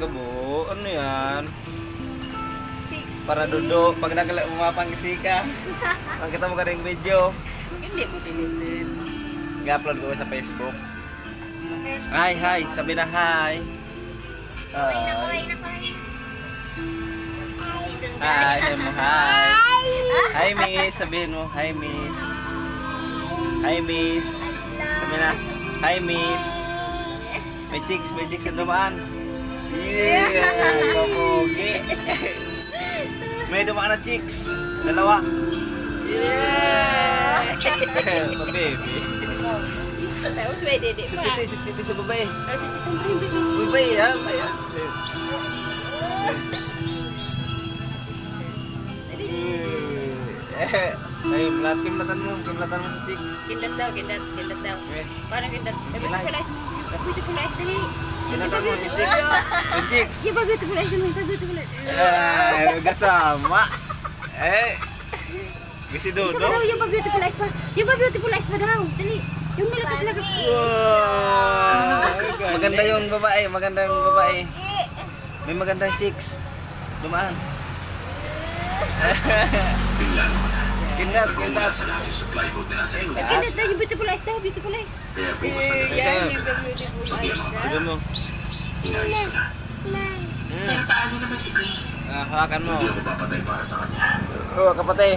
ka bu. Ano yan? Si Para duduk pag nagala umapang kisika. Ang kita mo ka ring video. Hindi ko tinitin. Ga-upload ko sa Facebook. Hi, hi. Sabi na hi. Hi. Hi, hi mo, hi. Hi, miss. Sabihin mo, hi, miss. Hi, miss. Sabi na, hi, miss. May chicks, may chicks na dumaan. Yeah, papogi. may dumaan na chicks. Dalawa. Yeah. Pa baby. Tapos may dede Si pa. Titi, si Titi sa babae. Kasi chitang rin ay, lahat kimlatan mo, kimlatan mo chicks. Kindat daw, kindat, kindat daw. Parang kindat. Beautiful eyes mo. The beautiful eyes dali. kimlatan mo chicks. Chicks. Yung ba beautiful eyes mo? The beautiful eyes. Eh. Eh, Isa pa dodo. daw, yung beautiful eyes pa? Yung ba beautiful eyes pa daw? Dali. Yung nilakas-lakas. Wow. Maganda yung babae, maganda yung babae. May magandang chicks. Dumaan. The beautiful eyes daw. Sabi mo. Hmm. Ah, hawakan mo. Kapatay.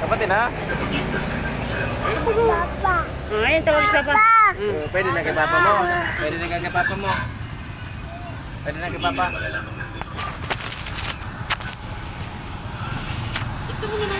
Kapatay na? Oh, ayun, tawag sa papa. Oo, pwede na kay papa mo. Pwede na kay papa mo. Pwede na kay papa. Ito mo sa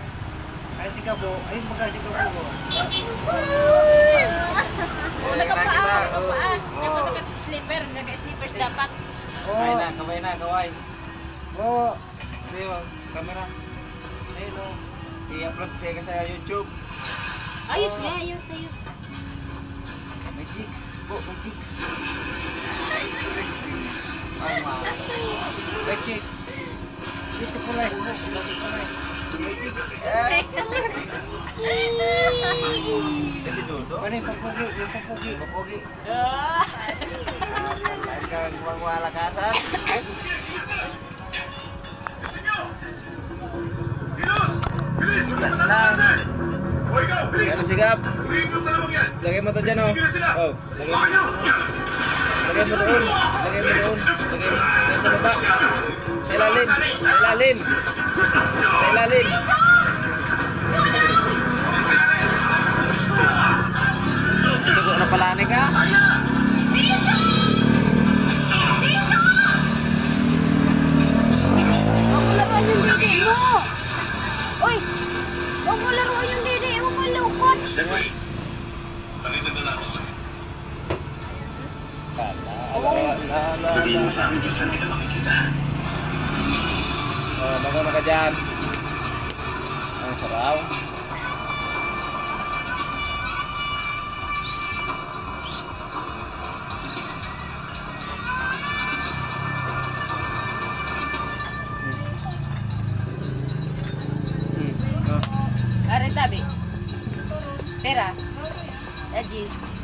Baba. Ay, di ka po. Ay, magaling ka po. Oh, nakapaa, nakapaa. Dapat dapat slipper, naka-slippers dapat. Kaway na, kaway na, kaway. Oo. Ano yun? Camera. Ayun o. I-upload kayo ka sa YouTube. Ayos na, ayos, ayos. May chicks. Po, may chicks. Ay, ma. May chick. Beautiful life. Beautiful life. May chicks. Kasi dodo. Ano sigap? Lagay mo to oh. Oh. Lagay mo doon. Lagay mo doon. Lagay mo sa baba. Sa ilalim. Sa ilalim. Sa ilalim. Sugo na palani ka? Sabihin mo sa amin kung saan kita makikita. Oh, ka dyan. Ang saraw. Hmm. Oh. Pera. Ajis.